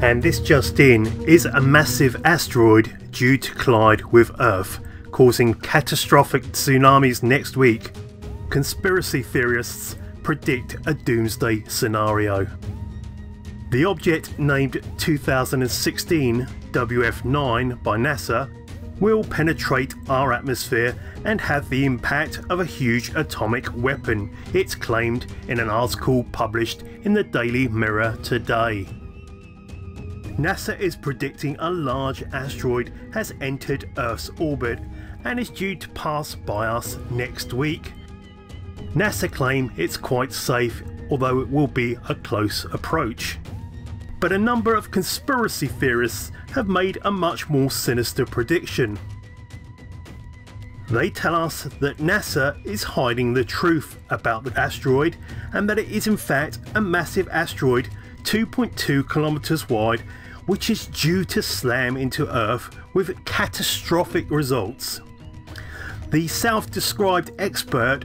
And this just in is a massive asteroid due to collide with Earth, causing catastrophic tsunamis next week. Conspiracy theorists predict a doomsday scenario. The object named 2016 WF9 by NASA will penetrate our atmosphere and have the impact of a huge atomic weapon, it's claimed in an article published in the Daily Mirror today. NASA is predicting a large asteroid has entered Earth's orbit and is due to pass by us next week. NASA claim it's quite safe, although it will be a close approach. But a number of conspiracy theorists have made a much more sinister prediction. They tell us that NASA is hiding the truth about the asteroid and that it is in fact a massive asteroid 2.2 kilometers wide which is due to slam into Earth with catastrophic results. The self-described expert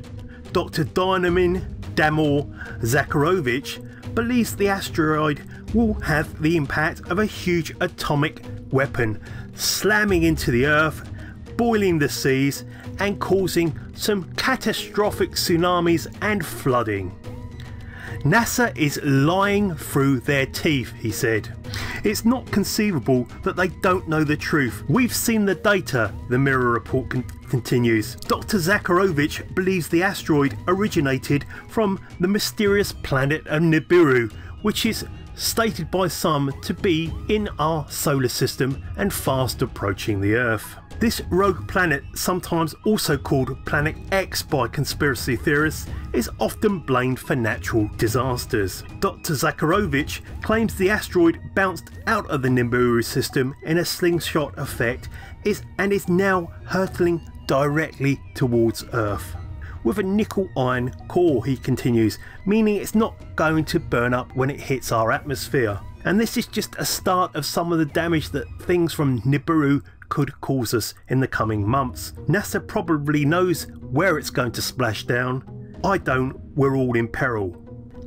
Dr. Dynamin Damor Zakharovich believes the asteroid will have the impact of a huge atomic weapon slamming into the earth, boiling the seas and causing some catastrophic tsunamis and flooding. NASA is lying through their teeth, he said. It's not conceivable that they don't know the truth. We've seen the data, the Mirror report con continues. Dr. Zakharovich believes the asteroid originated from the mysterious planet of Nibiru, which is stated by some to be in our solar system and fast approaching the Earth. This rogue planet, sometimes also called Planet X by conspiracy theorists, is often blamed for natural disasters. Dr. Zakharovich claims the asteroid bounced out of the Nibiru system in a slingshot effect is, and is now hurtling directly towards Earth with a nickel iron core, he continues, meaning it's not going to burn up when it hits our atmosphere. And this is just a start of some of the damage that things from Nibiru could cause us in the coming months. NASA probably knows where it's going to splash down. I don't, we're all in peril.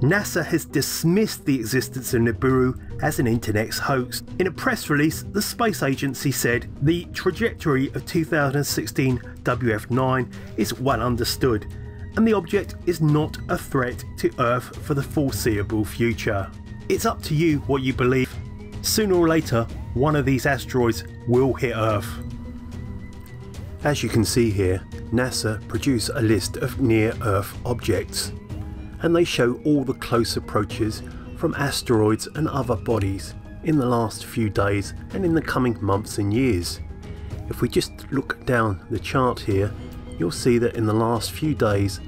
NASA has dismissed the existence of Nibiru as an internet hoax. In a press release, the space agency said the trajectory of 2016 WF9 is well understood and the object is not a threat to Earth for the foreseeable future. It's up to you what you believe. Sooner or later, one of these asteroids will hit Earth. As you can see here, NASA produce a list of near-Earth objects and they show all the close approaches from asteroids and other bodies in the last few days and in the coming months and years. If we just look down the chart here, you'll see that in the last few days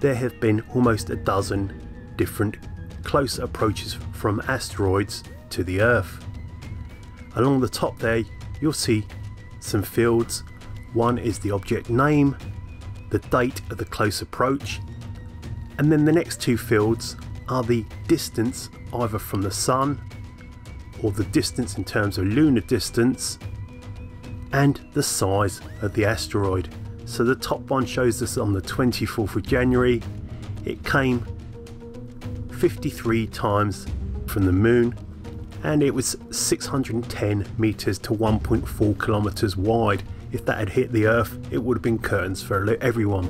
there have been almost a dozen different close approaches from asteroids to the Earth. Along the top there you'll see some fields. One is the object name, the date of the close approach and then the next two fields are the distance either from the Sun or the distance in terms of lunar distance and the size of the asteroid. So the top one shows us on the 24th of January it came 53 times from the moon and it was 610 meters to 1.4 kilometers wide. If that had hit the earth it would have been curtains for everyone.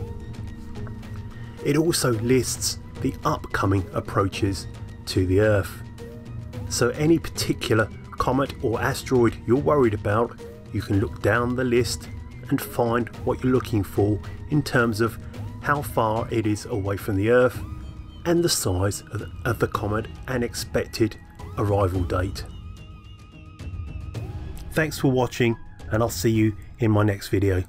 It also lists the upcoming approaches to the Earth. So any particular comet or asteroid you're worried about, you can look down the list and find what you're looking for in terms of how far it is away from the Earth and the size of the comet and expected arrival date. Thanks for watching and I'll see you in my next video.